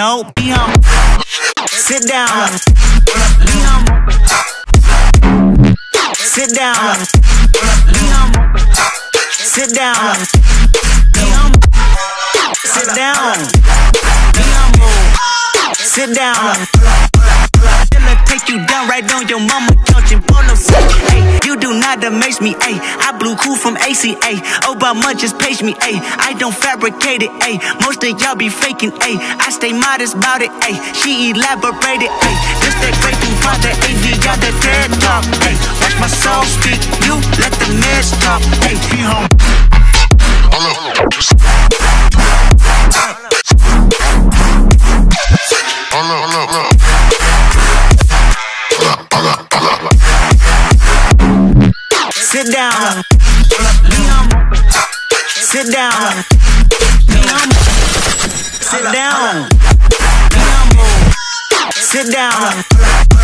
humble, be humble. Sit down. Be. Sit down. Be. Sit down. Be. Sit down. Be humble. Sit down. I'll take you down right on your mama you do not amaze me, ayy. I blew cool from ACA. Obama just page me, ayy. I don't fabricate it, ayy. Most of y'all be faking, ayy. I stay modest about it, ayy. She elaborated, ayy. This that great for the AV, y'all the TED talk, ayy. Watch my soul speak, you let the mess talk, ayy. Be home. Hold up, hold up, hold up. Sit down. Uh. Sit down. Uh. Sit down. Uh. Sit down.